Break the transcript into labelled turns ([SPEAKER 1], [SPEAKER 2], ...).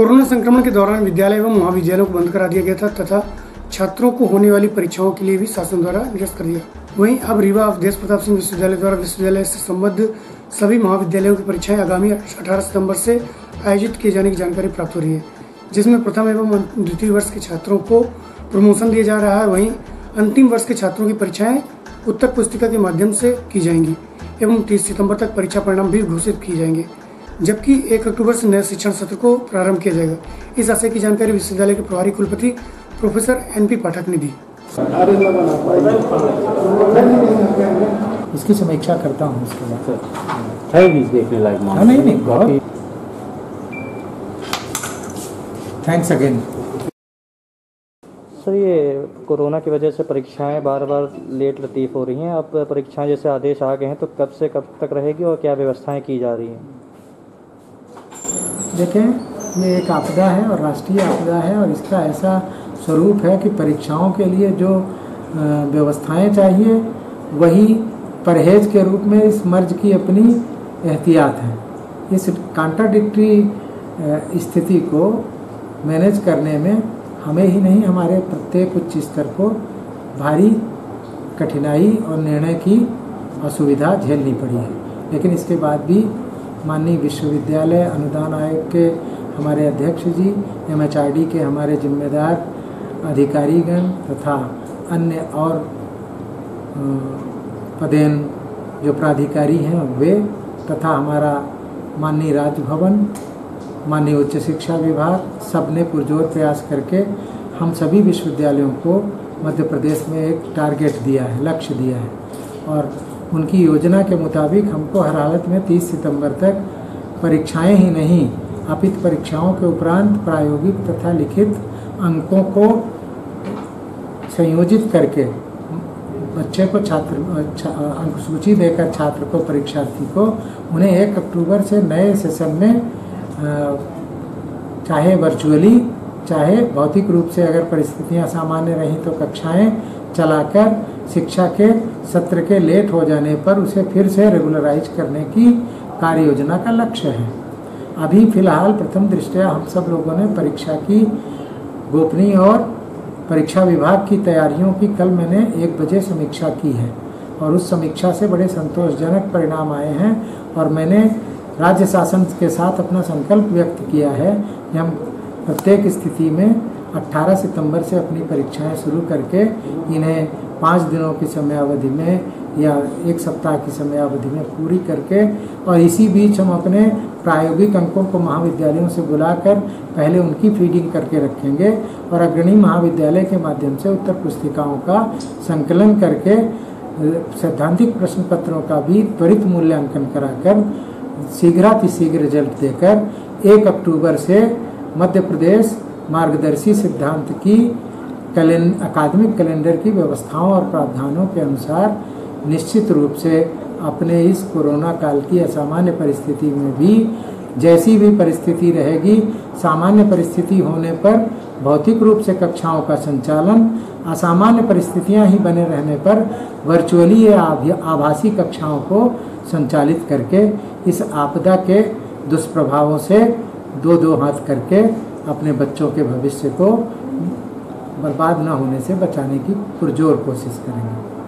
[SPEAKER 1] Corona संक्रमण के दौरान विद्यालय एवं महाविद्यालयों को बंद करा दिया गया था तथा छात्रों को होने वाली परीक्षाओं के लिए भी शासन द्वारा निरस्त कर दिया। वहीं अब रीवा अवधेश प्रताप सिंह विश्वविद्यालय द्वारा विश्वविद्यालय से संबद्ध सभी महाविद्यालयों की परीक्षाएँ आगामी 18 सितंबर से आयोजित किए जाने की जानकारी प्राप्त हो रही है, जिसमें प्रथम एवं द्वितीय वर्ष के छात्रों को प्रमोशन दिया जा रहा है। वहीं अंतिम वर्ष के छात्रों की परीक्षाएँ उत्तर पुस्तिका के माध्यम से की जाएँगी एवं तीस सितंबर तक परीक्षा परिणाम भी घोषित किए जाएँगे। जबकि एक अक्टूबर से नए शिक्षण सत्र को प्रारंभ किया जाएगा। इस आशय की जानकारी विश्वविद्यालय के प्रभारी कुलपति प्रोफेसर एन पी पाठक ने दी।
[SPEAKER 2] इसकी समीक्षा करता हूँ इसके बाद।
[SPEAKER 3] भी देखने लायक
[SPEAKER 2] नहीं नहीं बहुत। थैंक्स अगेन
[SPEAKER 4] सर ये कोरोना की वजह से परीक्षाएँ बार बार लेट लतीफ़ हो रही हैं। अब परीक्षाएँ जैसे आदेश आ गए हैं तो कब से कब तक रहेगी और क्या व्यवस्थाएँ की जा रही हैं?
[SPEAKER 2] देखें, ये एक आपदा है और राष्ट्रीय आपदा है और इसका ऐसा स्वरूप है कि परीक्षाओं के लिए जो व्यवस्थाएँ चाहिए, वही परहेज के रूप में इस मर्ज की अपनी एहतियात है। इस कॉन्ट्राडिक्टरी स्थिति को मैनेज करने में हमें ही नहीं, हमारे प्रत्येक उच्च स्तर को भारी कठिनाई और निर्णय की असुविधा झेलनी पड़ी है। लेकिन इसके बाद भी माननीय विश्वविद्यालय अनुदान आयोग के हमारे अध्यक्ष जी एम के हमारे जिम्मेदार अधिकारीगण तथा अन्य और पदेन जो प्राधिकारी हैं, वे तथा हमारा माननीय राजभवन, माननीय उच्च शिक्षा विभाग सबने पुरजोर प्रयास करके हम सभी विश्वविद्यालयों को मध्य प्रदेश में एक टारगेट दिया है, लक्ष्य दिया है। और उनकी योजना के मुताबिक हमको हर हालत में 30 सितंबर तक परीक्षाएँ ही नहीं, अपित परीक्षाओं के उपरांत प्रायोगिक तथा लिखित अंकों को संयोजित करके बच्चे को छात्र अंक सूची देकर छात्र को, परीक्षार्थी को उन्हें एक अक्टूबर से नए सेशन में चाहे वर्चुअली चाहे भौतिक रूप से अगर परिस्थितियाँ सामान्य रहीं तो कक्षाएँ चलाकर, शिक्षा के सत्र के लेट हो जाने पर उसे फिर से रेगुलराइज करने की कार्य योजना का लक्ष्य है। अभी फ़िलहाल प्रथम दृष्टया हम सब लोगों ने परीक्षा की गोपनीय और परीक्षा विभाग की तैयारियों की कल मैंने एक बजे समीक्षा की है और उस समीक्षा से बड़े संतोषजनक परिणाम आए हैं और मैंने राज्य शासन के साथ अपना संकल्प व्यक्त किया है कि हम प्रत्येक स्थिति में 18 सितंबर से अपनी परीक्षाएँ शुरू करके इन्हें पाँच दिनों की समयावधि में या एक सप्ताह की समयावधि में पूरी करके और इसी बीच हम अपने प्रायोगिक अंकों को महाविद्यालयों से बुलाकर पहले उनकी फीडिंग करके रखेंगे और अग्रणी महाविद्यालय के माध्यम से उत्तर पुस्तिकाओं का संकलन करके, सैद्धांतिक प्रश्न पत्रों का भी त्वरित मूल्यांकन कराकर, शीघ्रातिशीघ्र रिज़ल्ट देकर, एक अक्टूबर से मध्य प्रदेश मार्गदर्शी सिद्धांत की कैलें, अकादमिक कैलेंडर की व्यवस्थाओं और प्रावधानों के अनुसार निश्चित रूप से अपने इस कोरोना काल की असामान्य परिस्थिति में भी जैसी भी परिस्थिति रहेगी, सामान्य परिस्थिति होने पर भौतिक रूप से कक्षाओं का संचालन, असामान्य परिस्थितियाँ ही बने रहने पर वर्चुअली या आभासी कक्षाओं को संचालित करके इस आपदा के दुष्प्रभावों से दो दो हाथ करके अपने बच्चों के भविष्य को बर्बाद ना होने से बचाने की पुरजोर कोशिश करेंगे।